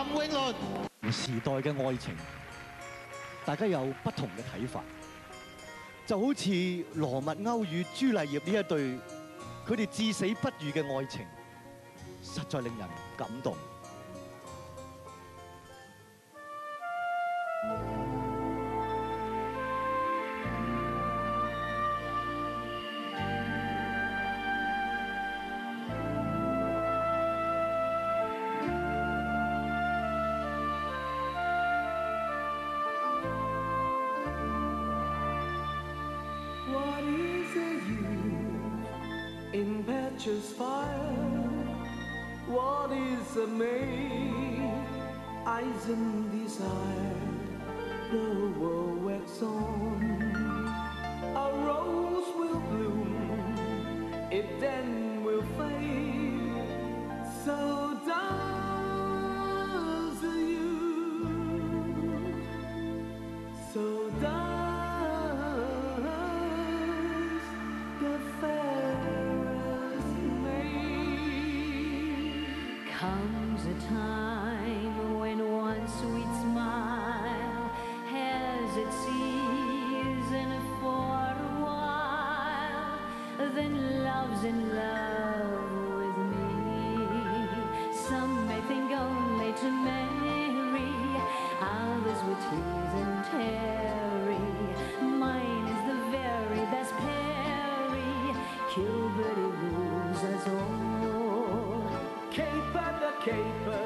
譚詠麟。時代嘅愛情，大家有不同嘅睇法，就好似羅密歐與朱麗葉呢一對，佢哋至死不渝嘅愛情，實在令人感動。In Petra's fire? What is the maid eyes and desire? The world wax on. A rose will bloom, it then will fade. So does Comes a time when one sweet smile has its season for a while, then love's in love with me. Some may think only to marry, others with tears and tarry. Mine is Caper